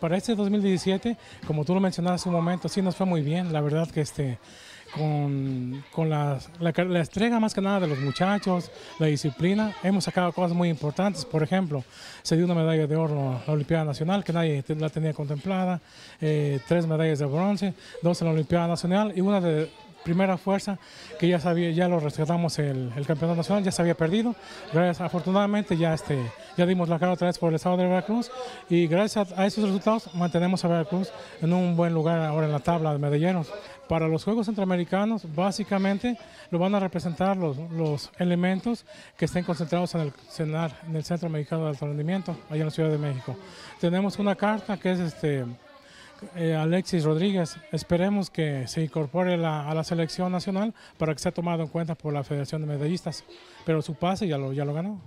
para este 2017, como tú lo mencionabas hace un momento, sí nos fue muy bien. La verdad que este, con, con la, la, la, más que nada de los muchachos, la disciplina, hemos sacado cosas muy importantes. Por ejemplo, se dio una medalla de oro en la Olimpiada Nacional que nadie la tenía contemplada, eh, tres medallas de bronce, dos en la Olimpiada Nacional y una de primera fuerza que ya sabía, ya lo rescatamos el, el campeonato nacional, ya se había perdido. Gracias, afortunadamente ya este, ya dimos la cara otra vez por el estado de Veracruz y gracias a, esos resultados mantenemos a Veracruz en un buen lugar ahora en la tabla de medalleros. Para los Juegos Centroamericanos, básicamente lo van a representar los, los elementos que estén concentrados en el CENAR, en el Centro Mexicano de Alto Rendimiento, allá en la Ciudad de México. Tenemos una carta que es este, eh, Alexis Rodríguez. Esperemos que se incorpore a la selección nacional para que sea tomado en cuenta por la Federación de Medallistas. Pero su pase ya lo, ya lo ganó.